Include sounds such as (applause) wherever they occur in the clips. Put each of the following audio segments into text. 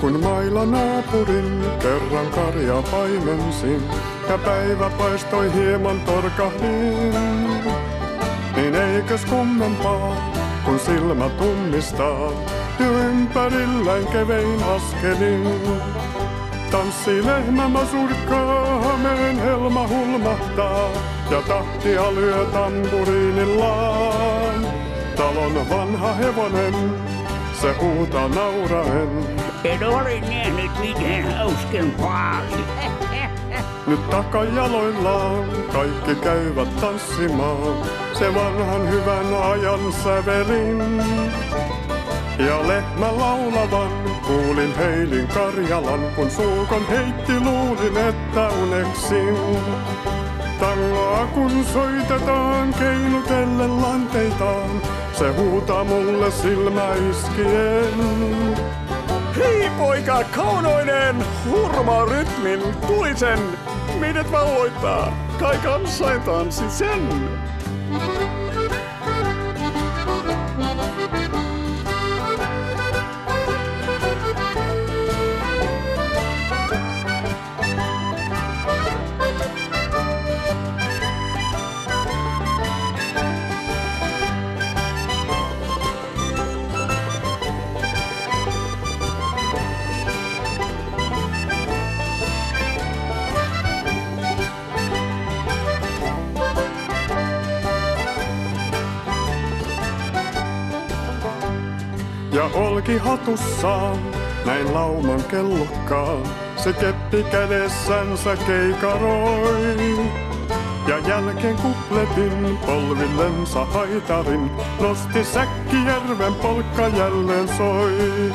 Kun mailla naapurin kerran karja paimensin ja päivä paistoi hieman torkahdin, niin eikös kummempaa, kun silmä tunnistaa jo ympärilläin kevein askelin. Tanssi lehmä masurkkaa, hameen helma hulmahtaa ja tahtia lyö tamburiinillaan. Talon vanha hevonen, se huutaa nauraen. En ole nähnyt mitään hauskempaa. Nyt (laughs) takajaloillaan kaikki käyvät tanssimaan, se vanhan hyvän ajan sävelin. Ja lehmä laulavan kuulin heilin Karjalan, kun suukon heitti luulin, että uneksin. Tangoa kun soitetaan keinutellen lanteitaan, se huutaa mulle silmäiskien. Hei poika, kaunoinen, hurmaa rytmin, tulisen, meidät valloittaa, kai kansain tanssi sen. Ja olki hatussaan, näin lauman kellokkaan, se keppi kädessänsä keikaroi. Ja jälkeen kupletin polvillensa haitarin, nosti Säkkijärven polkka jälleen soi.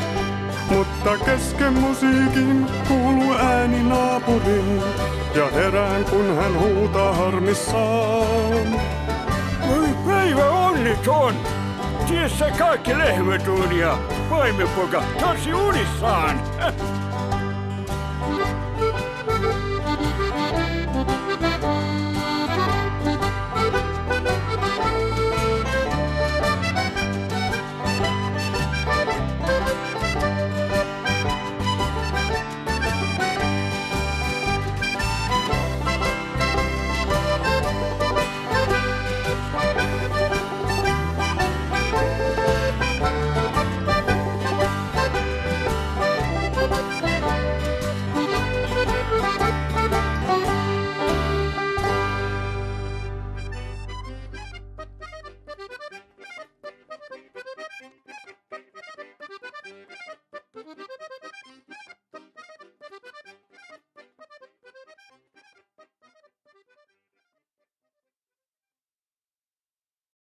Mutta kesken musiikin kuuluu ääni naapurin, ja herään kun hän huutaa harmissaan. Voi päivä onniton! Tiessä kaikki lehmätuun ja paimenpoika tanssi unissaan.